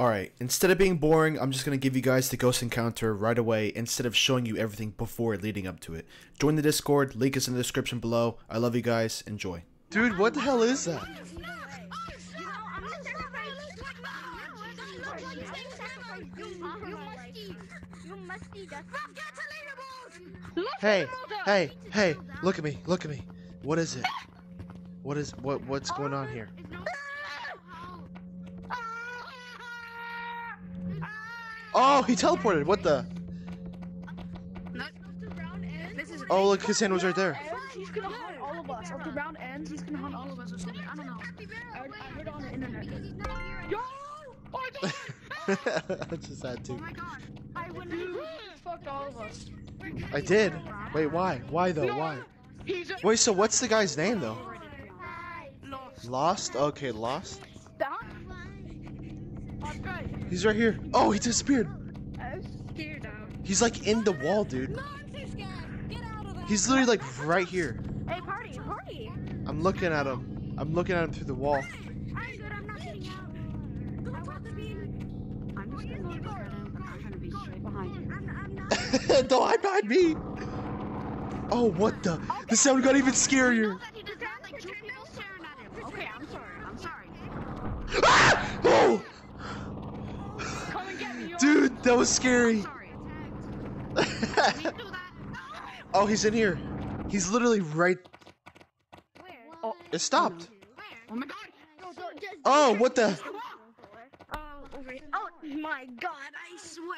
Alright, instead of being boring, I'm just gonna give you guys the ghost encounter right away instead of showing you everything before leading up to it. Join the Discord, link is in the description below. I love you guys, enjoy. Dude, what the hell is that? Hey, hey, hey, look at me, look at me. What is it? What is what what's going on here? Oh, he teleported. What the? Oh, look, his hand was right there. He's gonna hunt all of us. If the round ends, he's gonna hunt all of us or something. I don't know. I heard, I heard on the internet. Yo! Oh, I died! I just had to. I went Dude, fucked all of us. I did. Wait, why? Why though? Why? Wait, so what's the guy's name though? lost. Lost? Okay, Lost. Stop. Okay. He's right here. Oh, he disappeared. I'm scared now. He's like in the wall, dude. Get He's literally like right here. Hey, party, party. I'm looking at him. I'm looking at him through the wall. I'm good. I'm not getting out. I want to be. I'm just gonna look at him, I'm gonna be straight behind you. I'm, I'm not. Don't hide behind me. Oh, what the? The sound got even scarier. Not like two people staring at him. Okay, I'm sorry. I'm sorry. Ah! Oh, Come and get me. yo. Dude, that was scary. Sorry. We do that. oh, he's in here. He's literally right. Oh, It stopped. oh my god. Oh, what the? Oh. Oh my god, I swear.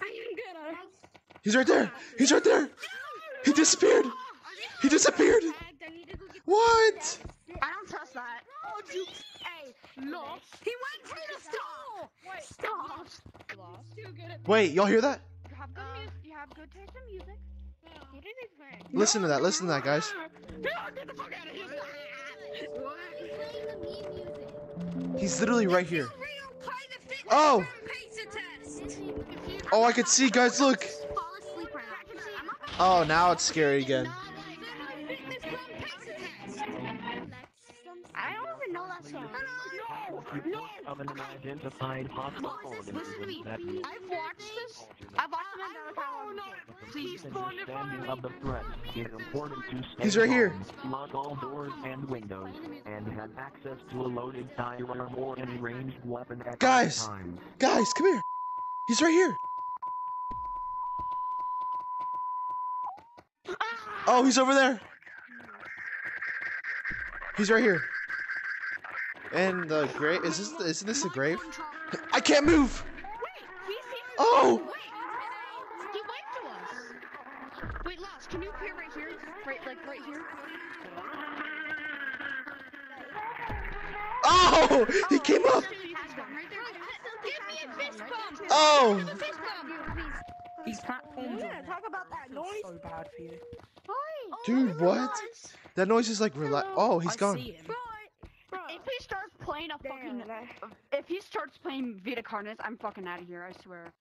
I am gonna. He's right there. He's right there. He disappeared. He disappeared. What? I don't trust that. Oh, you. Hey, look. He went for the stall. Stop. Lost. Too good at Wait, y'all hear that? You have good music. You have good taste in music. What did? Listen to that. Listen to that, guys. No, get the fuck out of here. He's literally right here. Real play the fitness Oh. Oh, I can see, guys. Look. Fall asleep right now. I'm not Oh, now it's scary again. Of unidentified hostile Moses, listen to me. that is I've watched this. I've watched the Mandela Power. No, please. understanding of the threat. It's important to stay He's right here. lock all doors and windows, and have access to a loaded firearm or any ranged weapon at Guys. all times. Guys, come here. He's right here. Oh, he's over there. He's right here. And the grave is this isn't this a grave? I can't move. Oh. Wait, he oh! waved to us. Wait, Lost, can you appear right here? Right, like right here? Oh, oh he came up. Oh! Give me a fist bump. Oh. Fist bump. These platforms Yeah, talk about that noise. are so bad for you. Dude, what? That noise is like rela- Oh, he's I gone. see him. If he starts playing a fucking, if he starts playing Vita Carnis, I'm fucking out of here. I swear.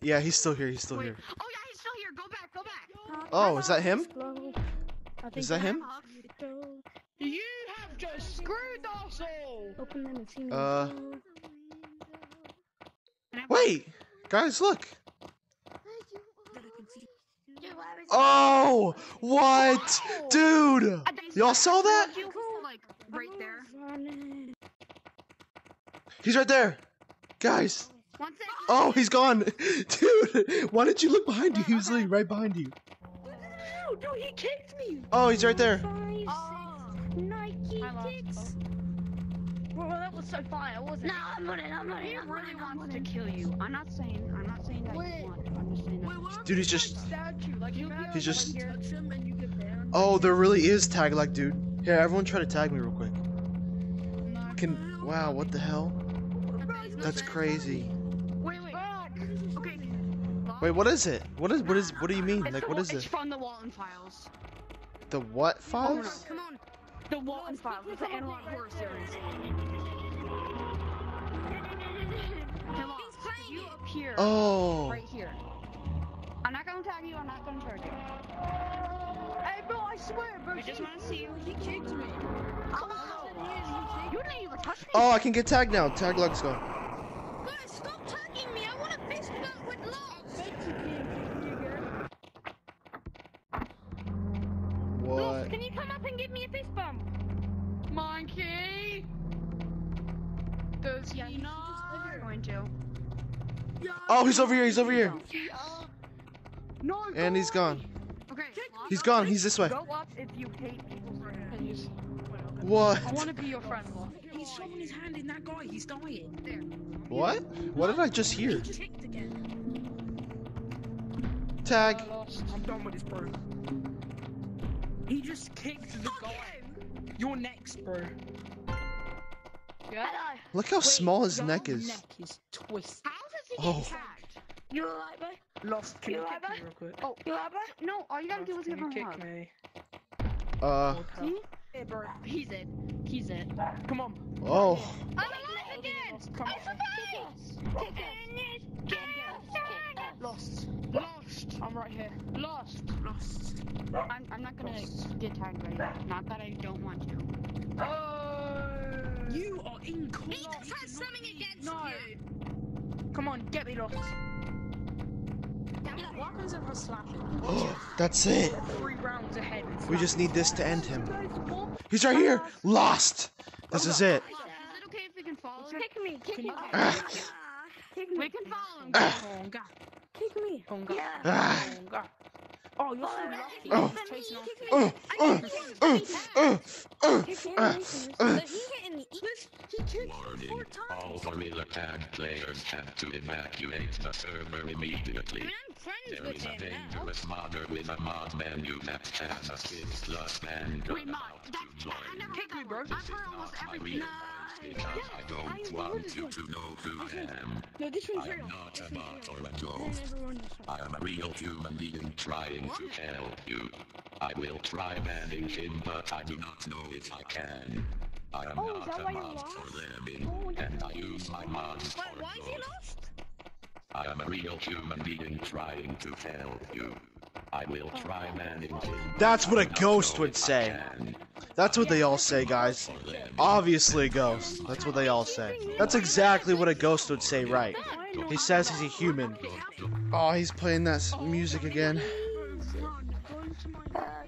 Yeah, he's still here. He's still Wait. here. Oh yeah, he's still here. Go back. Go back. Oh, is that him? Is that him? You have just screwed us all. Uh. Wait, guys, look. Oh, what, dude? Y'all saw that? Like right there. He's right there, guys. Oh, he's gone, dude. Why didn't you look behind you? He was literally right behind you. No, dude, he kicked me. Oh, he's right there. Oh. Nike kicks. Well, that was so fire, wasn't it? No, I'm running. I'm running. He really wants to kill you. I'm not saying. I'm not saying that you want. I'm just saying that. Dude, he's just. Like, he's just. touch him and you get banned. Oh, there really is tag like, dude. Here, everyone try to tag me real quick. Can. Wow, what the hell? That's crazy. Wait, wait. Okay. Wait, what is it? What is? What is? What do you mean? It's Like, the what Wa- is It's from the Walton Files. The what Oh, no, files? come on. The Walton Files. It's the analog horror series. Come on. You appear Oh. right here. I'm not gonna tag you. I'm not gonna charge you. Hey, bro, I swear, bro. I just want to see you. He kicked me. Come on. You didn't even touch me. Oh, I can get tagged now. Tag log's gone. Does Yeah, he you know just you're going to? Oh, he's over here. He's over here. No, And he's go gone. Okay, lost. He's gone. He's this way. Go up if you hate people. Please. What? I want to be your friend. He's showing his hand in that guy. He's dying. There. What? What did I just He hear? just kicked again. Tag. I'm done with this, bro. He just kicked the guy. You're next, bro. Yeah? Look how Wait, small his neck is. neck is twisted. How does he Oh. get tagged? You alright, bro? Lost. Can you, You kick alright, me real quick? Oh, You alright, bro? no, all you gotta do is Lost, give him a kick hug. me? Uh. Okay. Hey, bro. He's it. He's it. Come on. Oh. I'm alive again! Come I on. survived! Kick it! Kick it! Lost. Lost. I'm right here. Lost. Lost. I'm, I'm not gonna get tagged right now. Not that I don't want to. Oh. You are in court. He just has something against No. you! Come on, get me lost. What happens if slap? That's it. Three rounds ahead. and We just need this to end him. He's right here. Lost. This is it we can follow him? Kick me! Kick me! Ah. Kick me! We can follow him. Ah. Kick me! Oh, you're so Oh, lucky. Oh. He's chasing after Kick you. me! Kick me! Listen, listen. He hitting me. He kicked Warning. four All times. Gorilla Tag players have to evacuate the server immediately. mean, I'm friends There with is a him now. dangerous modder with a mod menu that has a six plus band Wait, Mod, about to that's join. I never Kick heard me, bro. This I've is heard almost not my everything. real voice because I I don't recorded want you to know who Okay. I am. No, this I one's am real. not This a bot or a ghost. I am a real human being trying to help you. I will try banning him, but I do not know if I can. I am Oh, not a why mod for living, Oh, and I use my mods Wait, for why is he lost? I am a real human being trying to help you. I will try banning him. That's what a ghost would say. That's what they all say, guys. Obviously, a ghost. That's what they all say. That's exactly what a ghost would say, right? He says he's a human. Oh, he's playing that music again.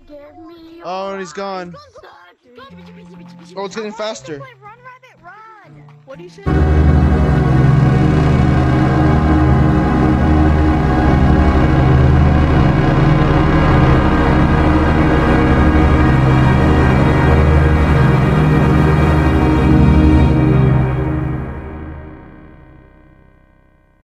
Give me your Oh, and he's gone. Gone. Oh, it's getting faster. Wait, run, rabbit, run! What do you say?